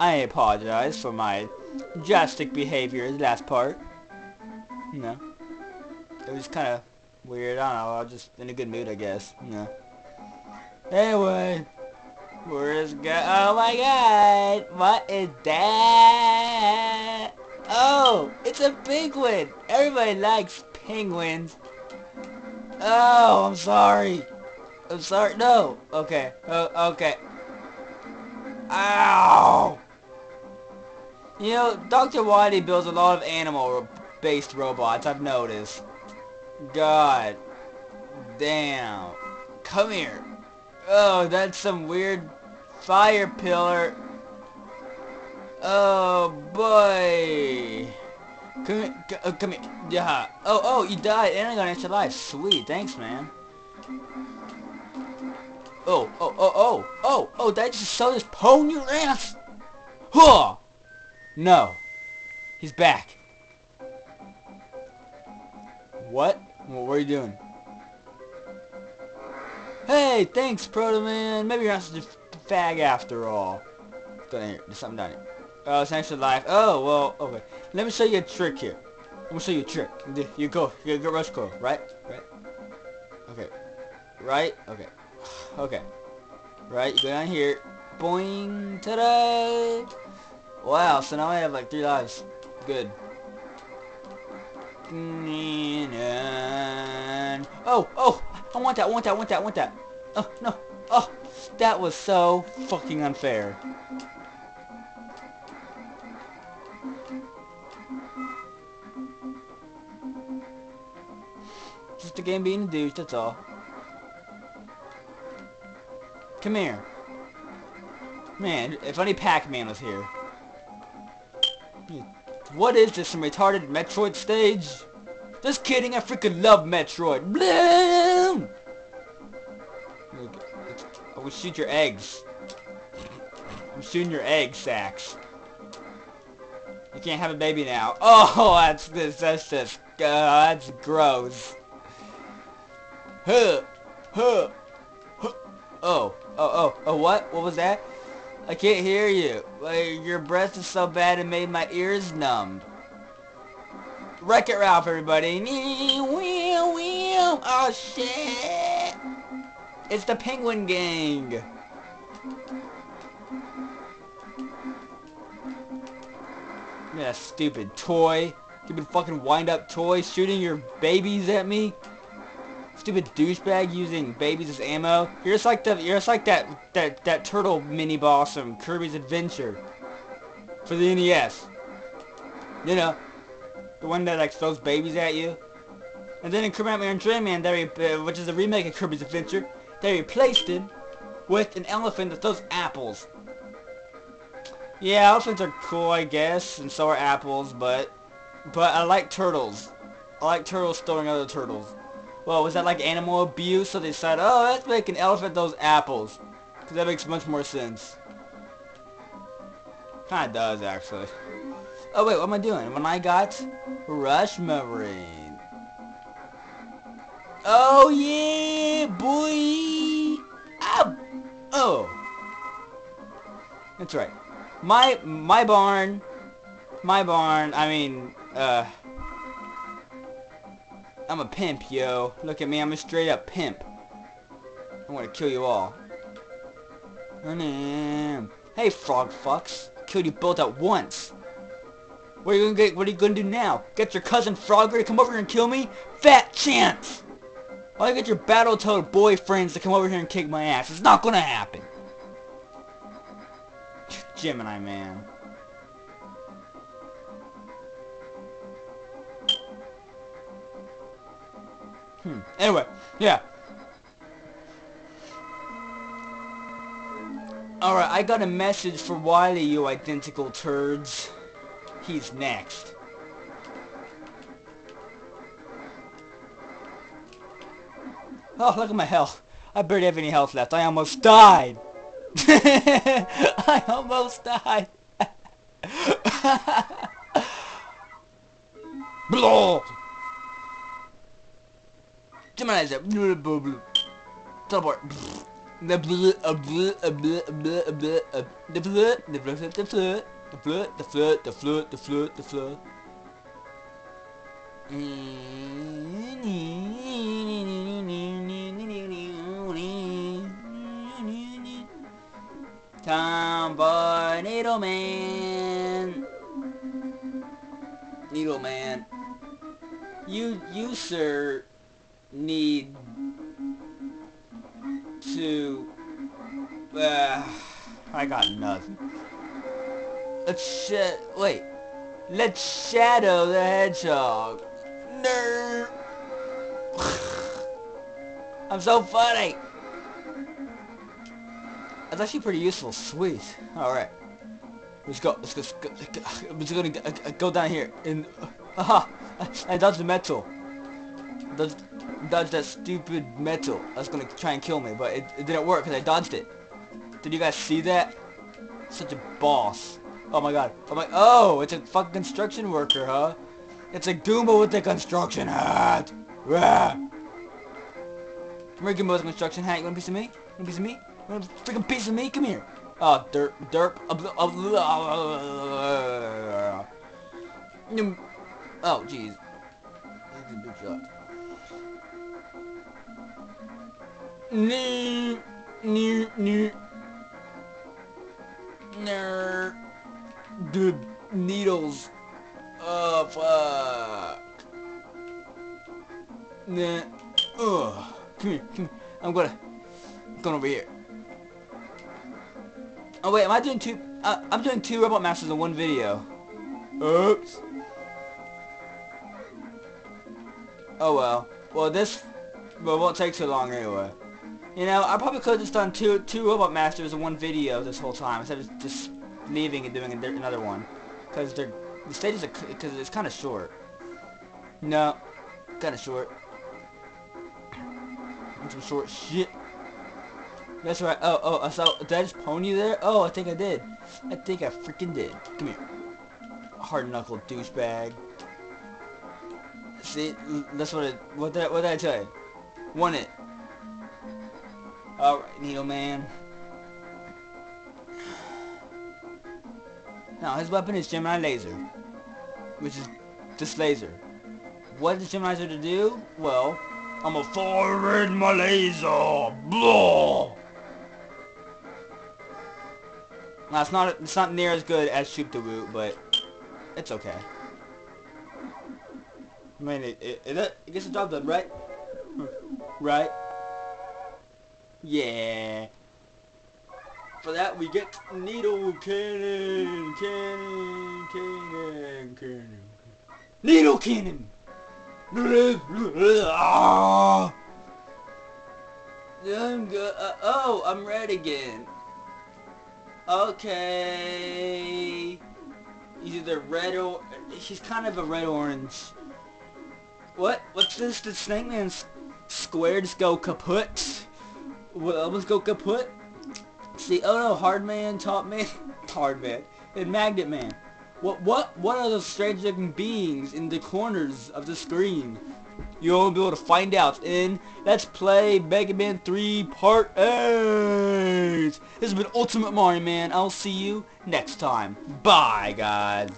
I apologize for my drastic behavior last part. You know. It was kind of weird. I don't know. I was just in a good mood, I guess. You know. Anyway. Where is go? Oh my god! What is that? Oh! It's a penguin! Everybody likes penguins. Oh, I'm sorry. I'm sorry. No. Okay. Oh, okay. Ow! You know, Dr. Wily builds a lot of animal-based robots, I've noticed. God. Damn. Come here. Oh, that's some weird fire pillar. Oh, boy. Come here. Uh, come here. Yeah. Oh, oh, you died and I got an extra life. Sweet. Thanks, man. Oh, oh, oh, oh, oh, oh, I just saw this pony ass? Huh! No. He's back. What? What are you doing? Hey, thanks, Proto Man. Maybe you're not such a fag after all. There's something down here. Oh, it's actually life. Oh, well, okay. Let me show you a trick here. Let me show you a trick. You go. You go rush. Right? Right? Okay. Right? Okay. Okay. Right, you go down here. Boing. Ta-da! Wow, so now I have like three lives. Good. Oh, oh! I want that, I want that, I want that, I want that. Oh, no. Oh, that was so fucking unfair. Just a game being a douche, that's all. Come here. Man, if only Pac-Man was here. What is this, some retarded Metroid stage? Just kidding, I freaking love Metroid. Bloom! I will shoot your eggs. I'm shooting your egg sacks. You can't have a baby now. Oh, that's this. That's just. Uh, that's gross. Huh. Huh. huh. Oh. Oh. Oh. Oh. What? What was that? I can't hear you. Like, your breath is so bad it made my ears numb. Wreck-It Ralph, everybody. Oh, shit. It's the Penguin Gang. Yeah, stupid toy. Stupid fucking wind-up toy shooting your babies at me. Stupid douchebag using babies as ammo. You're just like the you're just like that that that turtle mini boss from Kirby's Adventure for the NES. You know, the one that like throws babies at you. And then in Kirby Nightmare Dreamland, they uh, which is a remake of Kirby's Adventure, they replaced it with an elephant that throws apples. Yeah, elephants are cool, I guess, and so are apples, but but I like turtles. I like turtles throwing other turtles. Well, was that like animal abuse? So they decided, oh, let's make an elephant those apples. Because that makes much more sense. Kinda does, actually. Oh, wait, what am I doing? When I got Rush Marine. Oh, yeah, boy! Ah! Oh! That's right. My, my barn, my barn, I mean, uh, I'm a pimp, yo. Look at me, I'm a straight up pimp. I want to kill you all. Hey, frog fucks. Killed you both at once. What are you gonna get? What are you gonna do now? Get your cousin Frogger to come over here and kill me? Fat chance! Why you get your battle-toad boyfriends to come over here and kick my ass? It's not gonna happen. Gemini man. Hmm. Anyway, yeah. Alright, I got a message for Wily, you identical turds. He's next. Oh, look at my health. I barely have any health left. I almost died. I almost died. Blah! Gemini's it. Teleport. The blue, a blue, a blue, a blue, a blue, a the blue, the blue, the blue, the the the the the. Tomboy Needle Man. Needle Man. You, you, sir, need to... Uh, I got nothing. Let's sh wait. Let's shadow the hedgehog. Nerd. I'm so funny. That's actually pretty useful. Sweet. All right. Let's go. Let's go. Let's go. Just gonna go, go down here and. uh, aha, I dodged the metal. Dodged, dodged that stupid metal. That's gonna try and kill me, but it, it didn't work because I dodged it. Did you guys see that? Such a boss. Oh my god. Oh my. Oh, it's a fucking construction worker, huh? It's a Goomba with a construction hat. Rah. Come here, Goomba with a construction hat. You want a piece of me? You want a piece of me? You want a freaking piece of me? Come here. Oh, derp, derp. Oh, jeez. Nee, nee, nee. Ner. The needles. Oh, fuck. Nah. Ugh. Come here, come here. I'm gonna... Going over here. Oh, wait, am I doing two... Uh, I'm doing two Robot Masters in one video. Oops. Oh well. Well this well won't take too long anyway. You know, I probably could have just done two two Robot Masters in one video this whole time instead of just leaving and doing another one. Because they're the stages are because it's kind of short. No, kind of short. Some short shit. That's right. Oh, oh, I saw. Did I just pony there? Oh, I think I did. I think I freaking did. Come here. Hard knuckle douchebag. See, that's what it, what did, what did I tell you? Won it. Alright, Needle Man. Now, his weapon is Gemini Laser. Which is this laser. What is Gemini Laser to do? Well, I'm a forward my laser. Blah! Now, it's not, it's not near as good as Shoop the Root, but it's okay. I mean, it, it, it, it gets the job done, right? Right? Yeah. For that, we get needle cannon, cannon, cannon, cannon. Needle cannon! I'm good. Uh, oh, I'm red again. Okay. He's either red or... He's kind of a red-orange. What? What's this? Did Snake Man squared go kaput? What almost go kaput? See, oh no, Hard Man, Top Man, Hard Man, and Magnet Man. What, what, what are those strange looking beings in the corners of the screen? You'll be able to find out in Let's Play Mega Man 3 Part 8! This has been Ultimate Mario Man. I'll see you next time. Bye, guys.